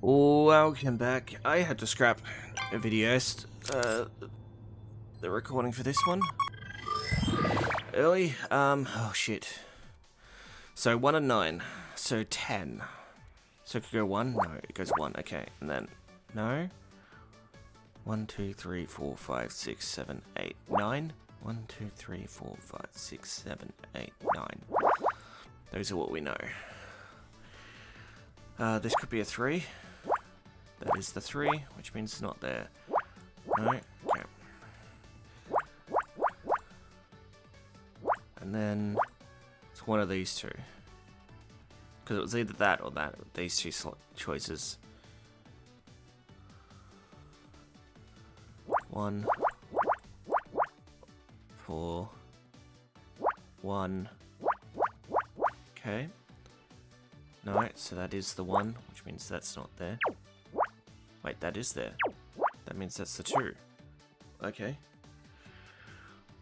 Welcome back. I had to scrap a video, uh, the recording for this one. Early, um, oh shit. So 1 and 9, so 10. So it could go 1? No, it goes 1, okay. And then, no. 1, 2, 3, 4, 5, 6, 7, 8, 9. 1, 2, 3, 4, 5, 6, 7, 8, 9. Those are what we know. Uh, this could be a 3. That is the 3, which means it's not there. No? Okay. And then it's one of these two. Because it was either that or that, these two choices. One, four, one. Okay. No, so that is the one, which means that's not there. Wait, that is there. That means that's the two. Okay.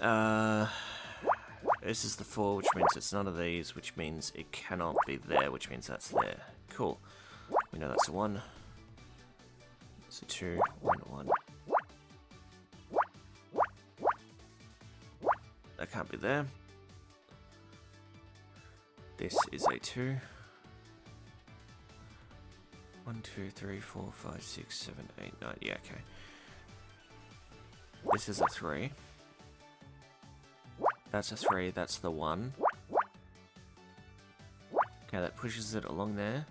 Uh, this is the four, which means it's none of these, which means it cannot be there, which means that's there. Cool. We know that's a one. It's a two, one, one. That can't be there. This is a two. One, two, three, four, five, six, seven, eight, nine. Yeah, okay. This is a three. That's a three, that's the one. Okay, that pushes it along there.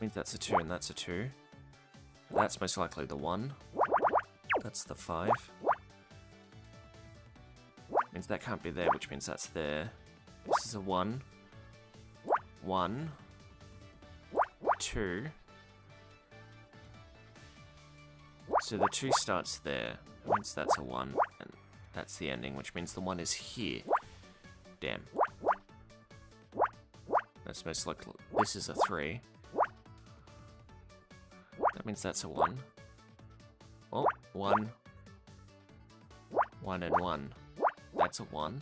Means that's a two and that's a two. That's most likely the one. That's the five. Means that can't be there, which means that's there. This is a one. One. Two. So the two starts there. means that's a one. And that's the ending, which means the one is here. Damn. That's most likely... This is a three. That means that's a one. Oh, one. One and one. That's a one.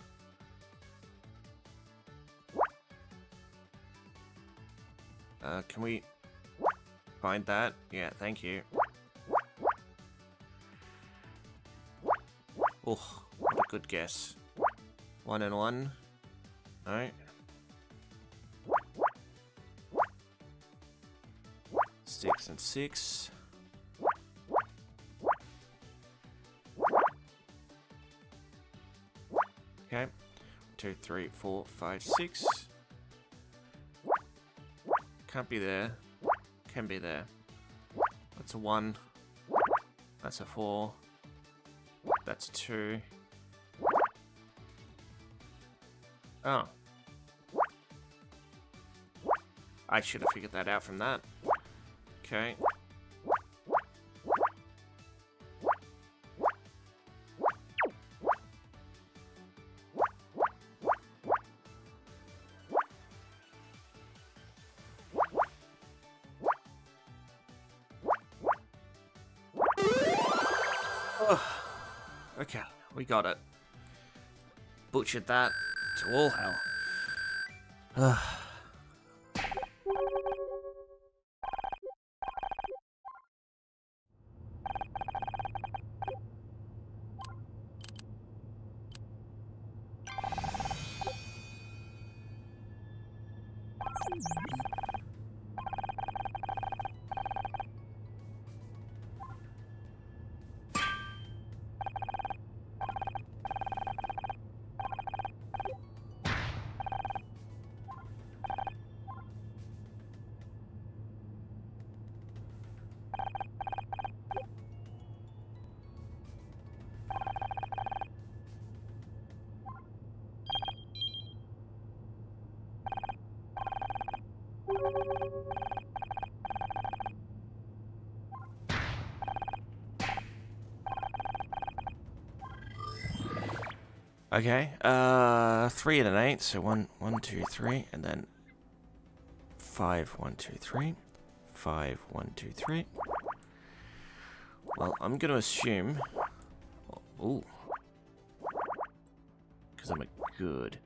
Uh, can we find that? Yeah, thank you. Oh, what a good guess. One and one. Alright. Six and six. Okay. Two, three, four, five, six. Can't be there. Can be there. That's a 1. That's a 4. That's a 2. Oh. I should have figured that out from that. Okay. We got it. Butchered that to all hell. Okay, uh, three and an eight, so one, one, two, three, and then five, one, two, three, five, one, two, three. Well, I'm gonna assume, oh, because I'm a good.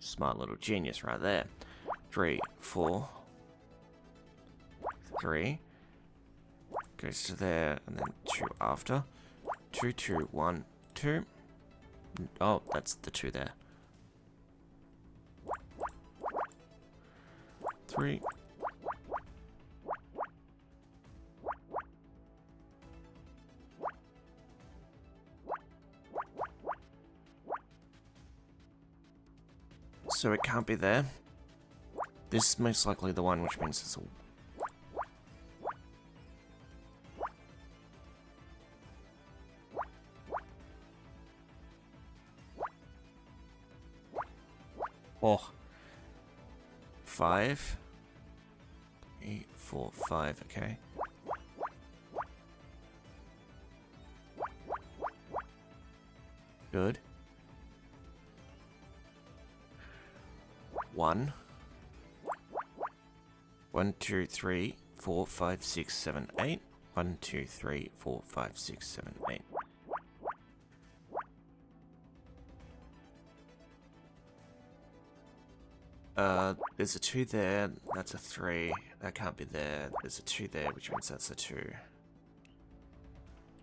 Smart little genius right there. Three, four, three. Goes to there, and then two after. Two, two, one, two. Oh, that's the two there. Three. So it can't be there. This is most likely the one, which means it's a Good. One. One, two, three, four, five, six, seven, eight. One, two, three, four, five, six, seven, eight. Uh, there's a 2 there, that's a 3. That can't be there. There's a 2 there, which means that's a 2.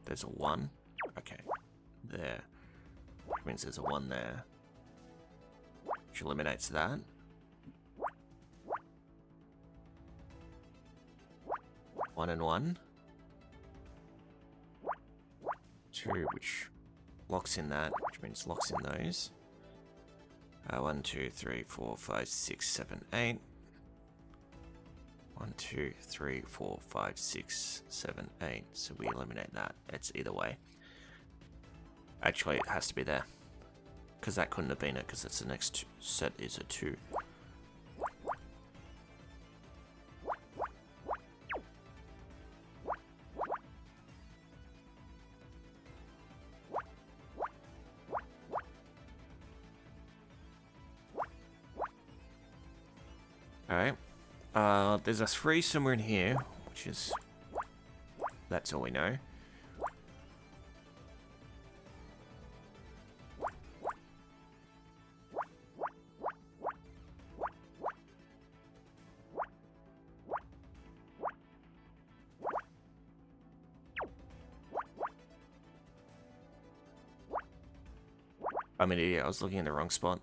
There's a 1. Okay. There. Means there's a 1 there. Which eliminates that. One and one. Two, which locks in that, which means locks in those. Uh, one, two, three, four, five, six, seven, eight. One, two, three, four, five, six, seven, eight. So we eliminate that. It's either way. Actually, it has to be there. Because that couldn't have been it, because it's the next set is a two. Alright. Uh, there's a three somewhere in here, which is... That's all we know. I'm an idiot, I was looking in the wrong spot.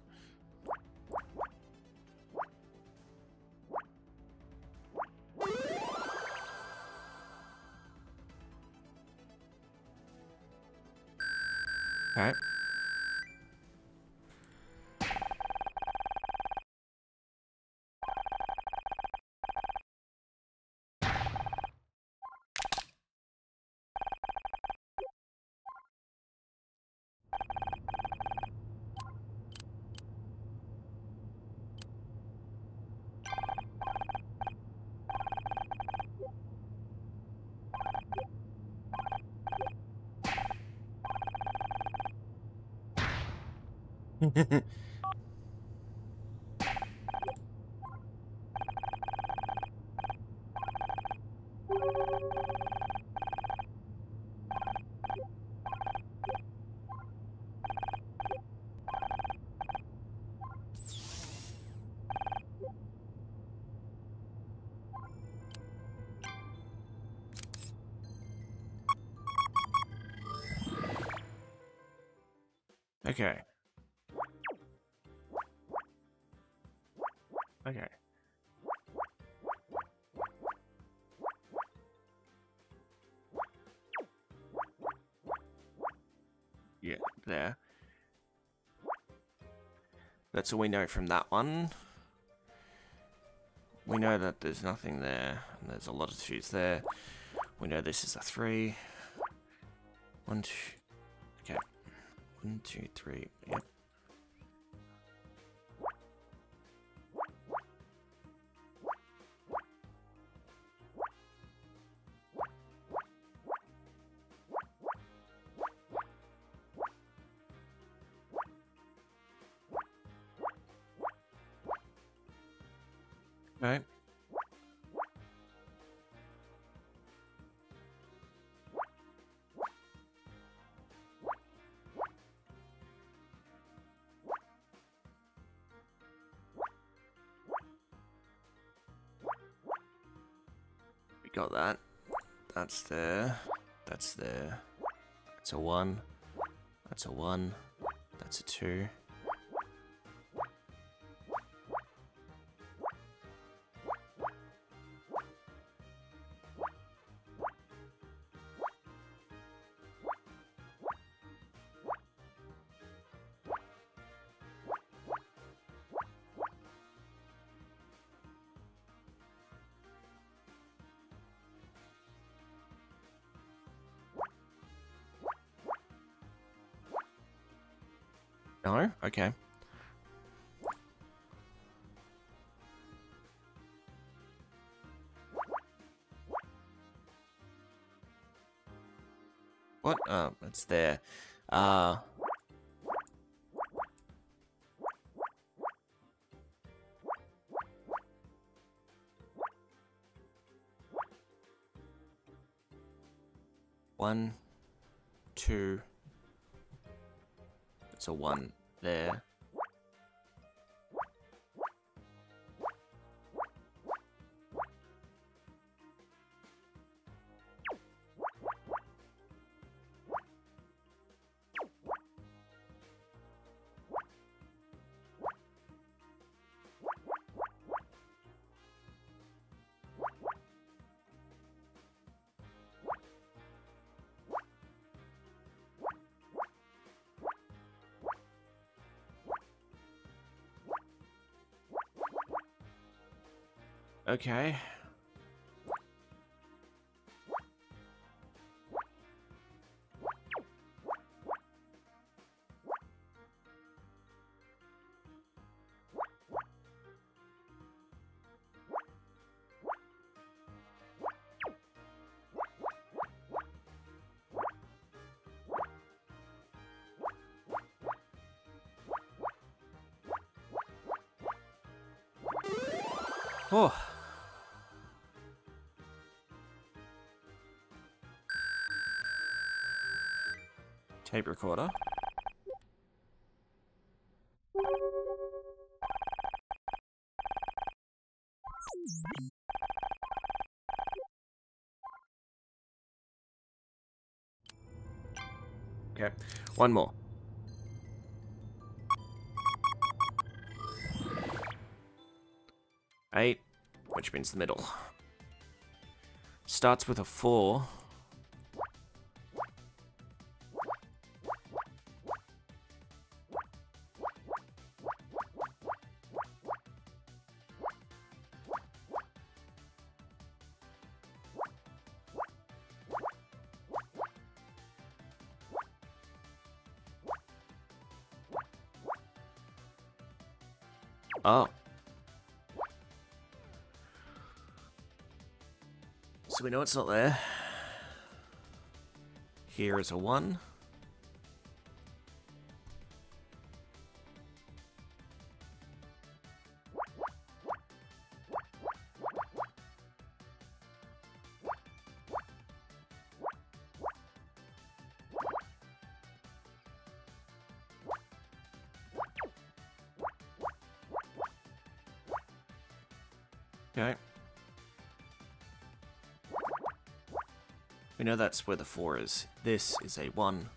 okay. Yeah, there. That's all we know from that one. We know that there's nothing there, and there's a lot of twos there. We know this is a three. One, two. Okay. One, two, three. Yep. Right. We got that. That's there. That's there. That's a one. That's a one. That's a two. No? Okay. What? Oh, it's there. Uh... One, a one there. Okay. Tape recorder. Okay, one more. Eight, which means the middle. Starts with a four. It's not there. Here is a 1. Know that's where the 4 is. This is a 1,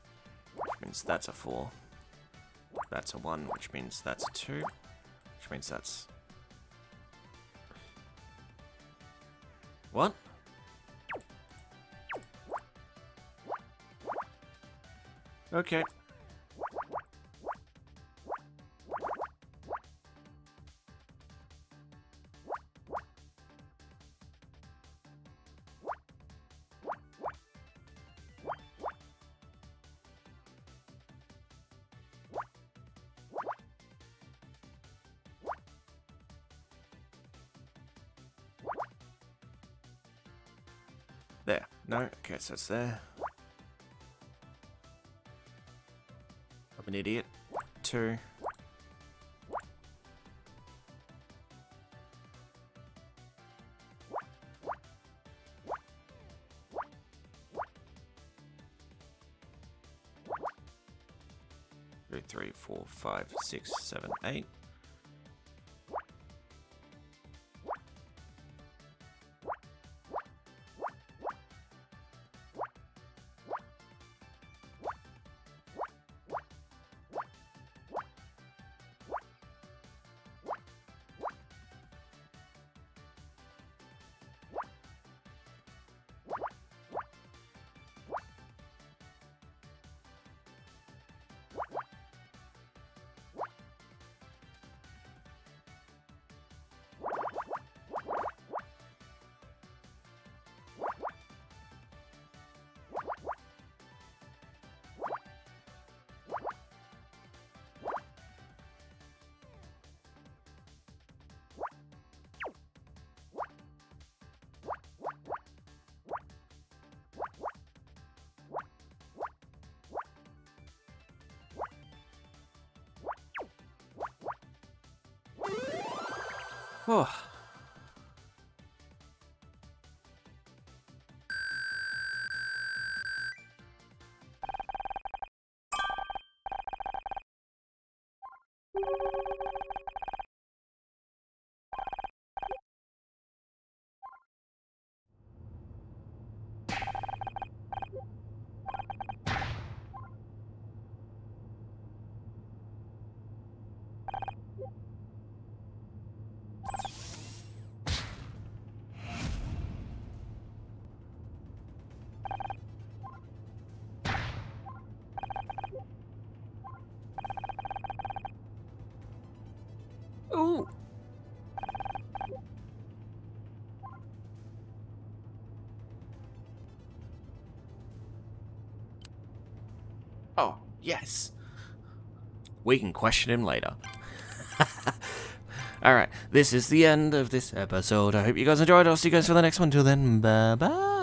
which means that's a 4. That's a 1, which means that's a 2, which means that's... What? Okay. No? Okay, so it's there. I'm an idiot. Two. Three, four, five, six, seven, eight. Oh. Oh, yes. We can question him later. Alright, this is the end of this episode. I hope you guys enjoyed. I'll see you guys for the next one. Till then, bye bye.